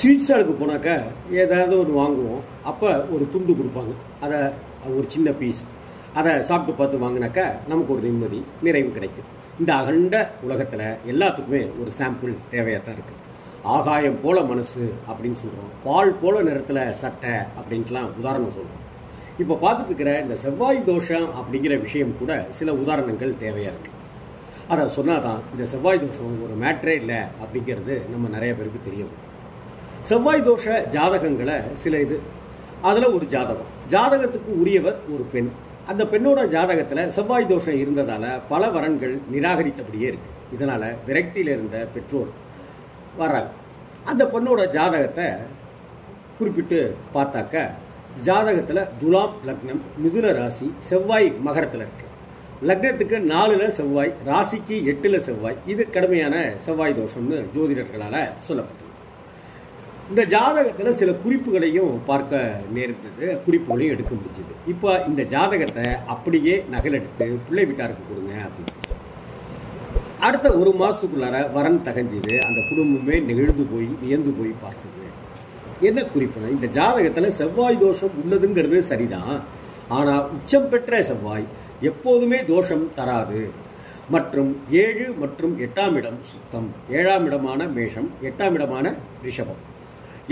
Sweet ஸ்டாலுக்கு போனாக்கா ஏதாவது ஒன்று வாங்குவோம். அப்போ ஒரு துண்டு கொடுப்பாங்க. அதை ஒரு சின்ன பீஸ் அதை சாப்பிட்டு பார்த்து வாங்கினாக்கா நமக்கு ஒரு நிம்மதி நிறைவு கிடைக்கும். இந்த அகண்ட உலகத்தில் எல்லாத்துக்குமே ஒரு சாம்பிள் தேவையாக தான் இருக்குது ஆகாயம் போல மனசு அப்படின்னு சொல்கிறோம் பால் போல நிறத்தில் சட்டை அப்படின்ட்டுலாம் உதாரணம் சொல்கிறோம் இப்போ பார்த்துட்ருக்கிற இந்த செவ்வாய் தோஷம் அப்படிங்கிற விஷயம் கூட சில உதாரணங்கள் தேவையாக இருக்குது அதை சொன்னாதான் இந்த செவ்வாய் தோஷம் ஒரு மேட்ரே இல்லை அப்படிங்கிறது நம்ம நிறைய பேருக்கு தெரிய வரும் செவ்வாய் தோஷ ஜாதகங்களை சில இது அதில் ஒரு ஜாதகம். ஜாதகத்துக்கு உரியவர் ஒரு பெண். அந்த பெண்ணோட ஜாதகத்தில் செவ்வாய் தோஷம் இருந்ததால் பல வரன்கள் நிராகரித்தபடியே இருக்கு. இதனால் விரக்தியில் இருந்த பெற்றோர் வர்றாங்க அந்த பெண்ணோட ஜாதகத்தை குறிப்பிட்டு பார்த்தாக்க ஜாதகத்தில் துலாம் லக்னம் மிதுன ராசி செவ்வாய் மகரத்தில் இருக்கு. லக்னத்துக்கு நாலுல செவ்வாய் ராசிக்கு எட்டில் செவ்வாய். இது கடுமையான செவ்வாய் தோஷம்னு ஜோதிடர்களால் சொல்லப்பட்டது. இந்த ஜாதகத்தில் சில குறிப்புகளையும் பார்க்க நேர்ந்தது. குறிப்புகளையும் எடுக்க முடிஞ்சது. இப்போ இந்த ஜாதகத்தை அப்படியே நகலெடுத்து பிள்ளை வீட்டாருக்கு கொடுங்க அப்படின்னு சொல்லி அடுத்த ஒரு மாதத்துக்குள்ளார வரன் தகஞ்சுது. அந்த குடும்பமே நெகிழ்ந்து போய் வியந்து போய் பார்த்தது. என்ன குறிப்புனா இந்த ஜாதகத்தில் செவ்வாய் தோஷம் உள்ளதுங்கிறது சரிதான். ஆனால் உச்சம் பெற்ற செவ்வாய் எப்போதுமே தோஷம் தராது. மற்றும் ஏழு மற்றும் எட்டாம் இடம் சுத்தம். ஏழாம் இடமான மேஷம் எட்டாம் இடமான ரிஷபம்.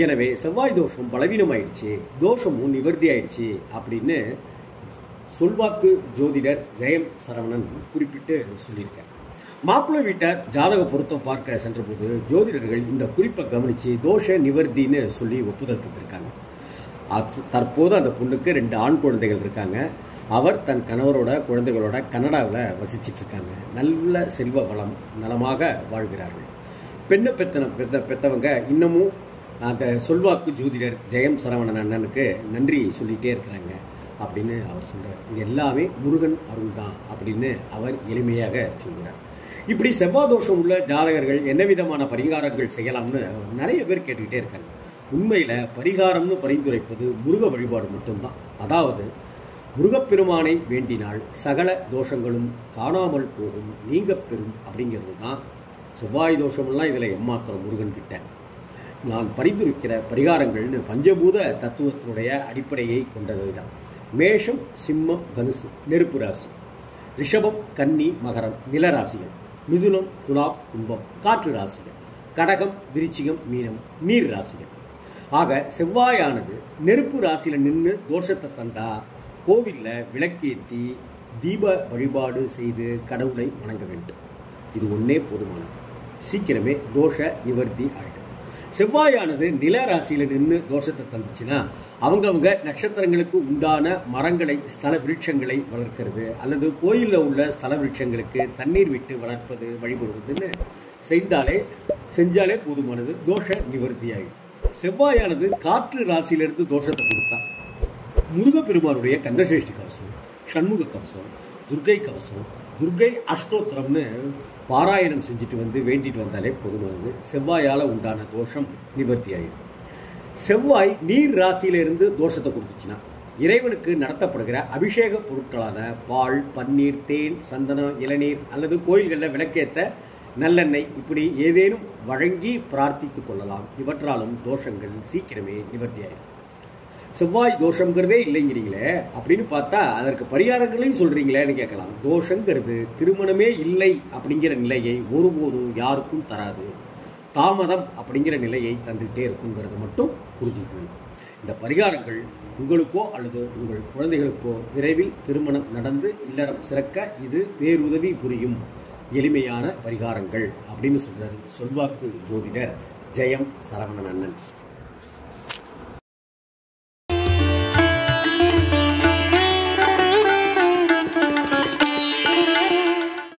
எனவே செவ்வாய் தோஷம் பலவீனமாயிடுச்சு தோஷமும் நிவர்த்தி ஆயிடுச்சு அப்படின்னு சொல்வாக்கு ஜோதிடர் ஜெயம் சரவணன் குறிப்பிட்டு சொல்லியிருக்கார். மாப்பிள்ளை வீட்டார் ஜாதக பொருத்தம் பார்க்க சென்றபோது ஜோதிடர்கள் இந்த குறிப்பை கவனித்து தோஷ நிவர்த்தின்னு சொல்லி ஒப்புதல் தந்திருக்காங்க. அது தற்போது அந்த பொண்ணுக்கு ரெண்டு ஆண் குழந்தைகள் இருக்காங்க. அவர் தன் கணவரோட குழந்தைகளோட கனடாவில் வசிச்சிட்டு இருக்காங்க நல்ல செல்வ வளம் நலமாக வாழ்கிறார்கள். பெண்ணை பெத்தன பெத்த பெத்தவங்க இன்னமும் அந்த சொல்வாக்கு ஜோதிடர் ஜெயம் சரவணன் அண்ணனுக்கு நன்றி சொல்லிகிட்டே இருக்கிறாங்க அப்படின்னு அவர் சொல்கிறார் இது எல்லாமே முருகன் அருள் தான் அப்படின்னு அவர் எளிமையாக சொல்கிறார். இப்படி செவ்வாய் தோஷம் உள்ள ஜாதகர்கள் என்ன விதமான பரிகாரங்கள் செய்யலாம்னு நிறைய பேர் கேட்டுக்கிட்டே இருக்காங்க. உண்மையில் பரிகாரம்னு பரிந்துரைப்பது முருக வழிபாடு மட்டும்தான். அதாவது முருகப்பெருமானை வேண்டினால் சகல தோஷங்களும் காணாமல் போகும் நீங்க பெறும் அப்படிங்கிறது தான். செவ்வாய் தோஷமெல்லாம் இதில் எம்மாத்திரம் முருகன் கிட்ட நான் பரிந்துரைக்கிற பரிகாரங்கள்னு பஞ்சபூத தத்துவத்தினுடைய அடிப்படையை கொண்டது தான் மேஷம் சிம்மம் தனுசு நெருப்பு ராசி. ரிஷபம் கன்னி மகரம் நிலராசிகள் மிதுனம் துலாப் கும்பம் காற்று ராசிகள். கடகம் விருச்சிகம் மீனம் நீர் ராசிகள். ஆக செவ்வாயானது நெருப்பு ராசியில் நின்று தோஷத்தை தந்தா கோவிலில் விளக்கேற்றி தீப வழிபாடு செய்து கடவுளை வணங்க வேண்டும். இது ஒன்றே போதுமானது. சீக்கிரமே தோஷ நிவர்த்தி ஆகிடும் செவ்வாயானது நில ராசியில் நின்று தோஷத்தை தந்துச்சுன்னா அவங்கவுங்க நட்சத்திரங்களுக்கு உண்டான மரங்களை ஸ்தல விருட்சங்களை வளர்க்கிறது அல்லது கோயிலில் உள்ள ஸ்தல விருட்சங்களுக்கு தண்ணீர் விட்டு வளர்ப்பது வழிபடுவதுன்னு செய்தாலே செஞ்சாலே போதுமானது தோஷ நிவர்த்தியாகும் செவ்வாயானது காற்று ராசியிலிருந்து தோஷத்தை கொடுத்தா முருகப்பெருமானுடைய கந்தசேஷ்டி கவசம் சண்முக கவசம் துர்கை கவசம் துர்கை அஷ்டோத்திரம்னு பாராயணம் செஞ்சுட்டு வந்து வேண்டிட்டு வந்தாலே போதுமானது செவ்வாயால் உண்டான தோஷம் நிவர்த்தி ஆயிடும் செவ்வாய் நீர் ராசியிலிருந்து தோஷத்தை கொடுத்துச்சுன்னா இறைவனுக்கு நடத்தப்படுகிற அபிஷேக பொருட்களான பால் பன்னீர் தேன் சந்தனம் இளநீர் அல்லது கோயில்களில் விளக்கேற்ற நல்லெண்ணெய் இப்படி ஏதேனும் வழங்கி பிரார்த்தித்து கொள்ளலாம். இவற்றாலும் தோஷங்கள் சீக்கிரமே நிவர்த்தியாயிடும் செவ்வாய் தோஷங்கிறதே இல்லைங்கிறீங்களே அப்படின்னு பார்த்தா அதற்கு பரிகாரங்களையும் சொல்றீங்களேன்னு கேட்கலாம். தோஷங்கிறது திருமணமே இல்லை அப்படிங்கிற நிலையை ஒருபோதும் யாருக்கும் தராது. தாமதம் அப்படிங்கிற நிலையை தந்துகிட்டே இருக்குங்கிறத மட்டும் புரிஞ்சுக்கணும். இந்த பரிகாரங்கள் உங்களுக்கோ அல்லது உங்கள் குழந்தைகளுக்கோ விரைவில் திருமணம் நடந்து இல்லறம் சிறக்க இது பேருதவி புரியும். எளிமையான பரிகாரங்கள் அப்படின்னு சொல்றாரு சொல்வாக்கு ஜோதிடர் ஜெயம் சரவணன் அண்ணன்.